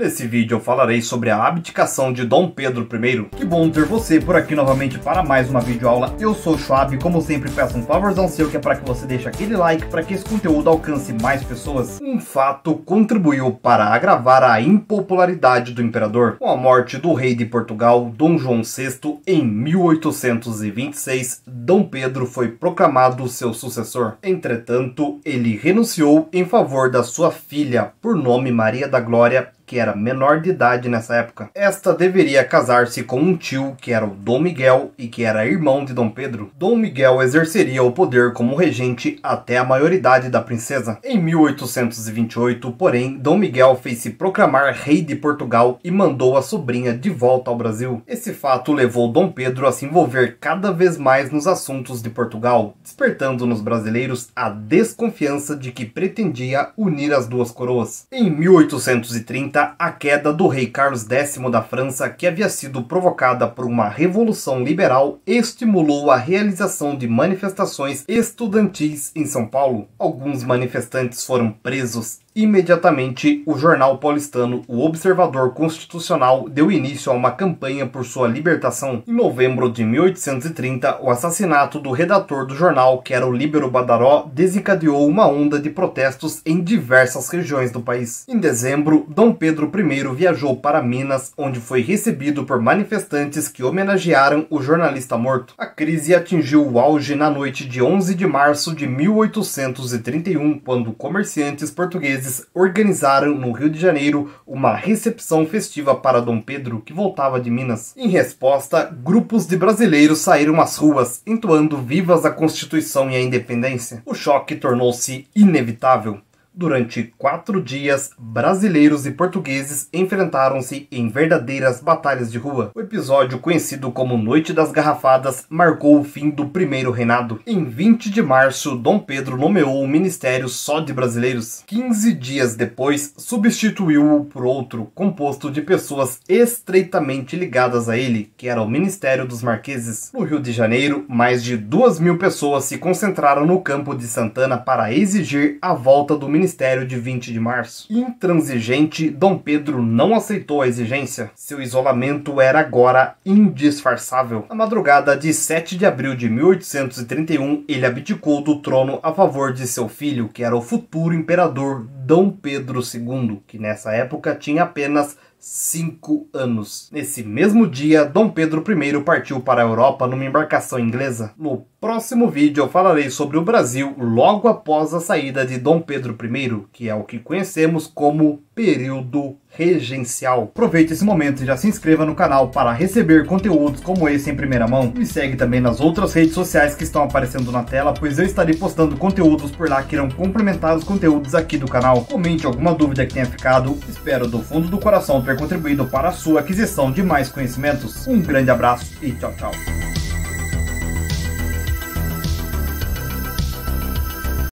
Nesse vídeo eu falarei sobre a abdicação de Dom Pedro I. Que bom ter você por aqui novamente para mais uma videoaula. Eu sou o Schwab, como sempre peço um favorzão seu que é para que você deixe aquele like para que esse conteúdo alcance mais pessoas. Um fato contribuiu para agravar a impopularidade do imperador. Com a morte do rei de Portugal, Dom João VI, em 1826, Dom Pedro foi proclamado seu sucessor. Entretanto, ele renunciou em favor da sua filha, por nome Maria da Glória, que era menor de idade nessa época. Esta deveria casar-se com um tio que era o Dom Miguel e que era irmão de Dom Pedro. Dom Miguel exerceria o poder como regente até a maioridade da princesa. Em 1828, porém, Dom Miguel fez se proclamar rei de Portugal e mandou a sobrinha de volta ao Brasil. Esse fato levou Dom Pedro a se envolver cada vez mais nos assuntos de Portugal, despertando nos brasileiros a desconfiança de que pretendia unir as duas coroas. Em 1830, a queda do rei Carlos X da França, que havia sido provocada por uma revolução liberal, estimulou a realização de manifestações estudantis em São Paulo. Alguns manifestantes foram presos Imediatamente, o jornal paulistano O Observador Constitucional deu início a uma campanha por sua libertação. Em novembro de 1830, o assassinato do redator do jornal, que era o Líbero Badaró, desencadeou uma onda de protestos em diversas regiões do país. Em dezembro, Dom Pedro I viajou para Minas, onde foi recebido por manifestantes que homenagearam o jornalista morto. A crise atingiu o auge na noite de 11 de março de 1831, quando comerciantes portugueses organizaram no Rio de Janeiro uma recepção festiva para Dom Pedro, que voltava de Minas. Em resposta, grupos de brasileiros saíram às ruas, entoando vivas a Constituição e a independência. O choque tornou-se inevitável. Durante quatro dias, brasileiros e portugueses enfrentaram-se em verdadeiras batalhas de rua. O episódio, conhecido como Noite das Garrafadas, marcou o fim do primeiro reinado. Em 20 de março, Dom Pedro nomeou um ministério só de brasileiros. 15 dias depois, substituiu-o por outro, composto de pessoas estreitamente ligadas a ele, que era o Ministério dos Marqueses. No Rio de Janeiro, mais de duas mil pessoas se concentraram no campo de Santana para exigir a volta do ministério Ministério de 20 de março. Intransigente, Dom Pedro não aceitou a exigência. Seu isolamento era agora indisfarçável. Na madrugada de 7 de abril de 1831, ele abdicou do trono a favor de seu filho, que era o futuro imperador Dom Pedro II, que nessa época tinha apenas cinco anos. Nesse mesmo dia, Dom Pedro I partiu para a Europa numa embarcação inglesa. No próximo vídeo eu falarei sobre o Brasil logo após a saída de Dom Pedro I, que é o que conhecemos como período regencial. Aproveite esse momento e já se inscreva no canal para receber conteúdos como esse em primeira mão. Me segue também nas outras redes sociais que estão aparecendo na tela, pois eu estarei postando conteúdos por lá que irão complementar os conteúdos aqui do canal. Comente alguma dúvida que tenha ficado. Espero do fundo do coração ter contribuído para a sua aquisição de mais conhecimentos. Um grande abraço e tchau, tchau.